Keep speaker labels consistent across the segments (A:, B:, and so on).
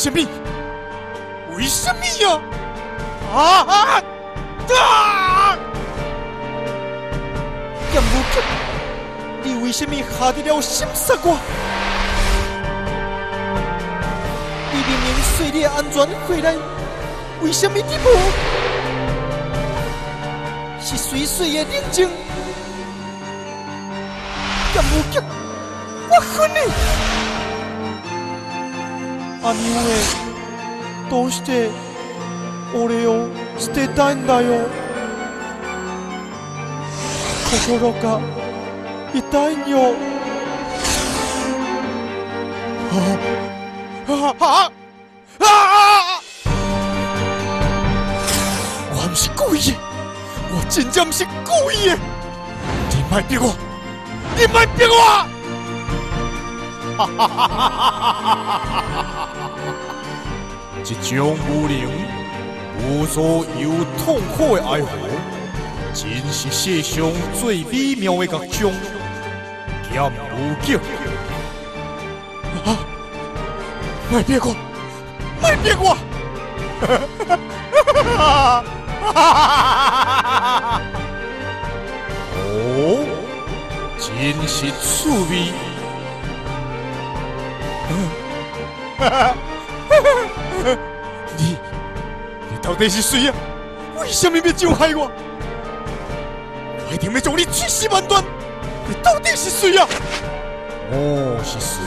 A: 为什么？为什么呀？啊啊！啊！杨无极，你为什么下得了心杀我？你明明顺利安全回来，为什么你无？是水水的认真？杨无极，我恨你！兄上、どうして俺を捨てたいんだよ。心が痛いよ。啊啊啊啊！我不是故意，我真正不是故意。你卖逼我，你卖逼我！哈哈哈哈哈哈！这种无能、无助又痛苦的哀嚎，真是世上最美妙的乐章。剑无极，啊！卖逼我，卖逼我！哦，真是趣味。你，你到底是谁呀？为什么要伤害我？我一定要将你碎尸万段！你到底是谁呀？我是谁？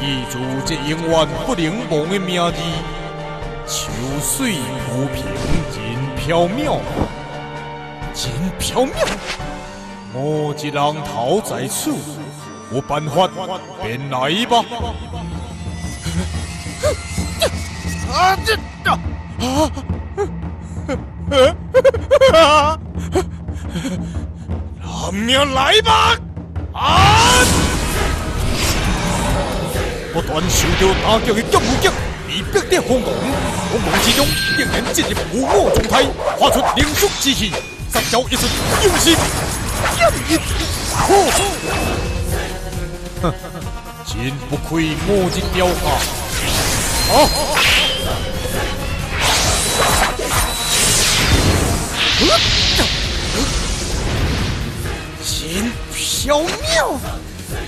A: 记住这永远不能忘的名字：秋水无凭，人缥缈，人缥缈。我一人头在此，有办法便来吧。啊！这啊！啊！让命来吧！啊！不断受到打击的剑无极，被逼得疯狂，疯狂之中竟然进入无我状态，发出灵属之气，三招一瞬，用心剑一呼！真不愧魔之雕塔！啊！真缥缈！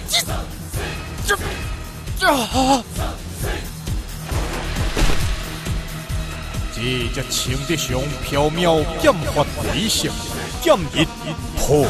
A: 这这这！这只称得上缥缈剑法理性剑一破。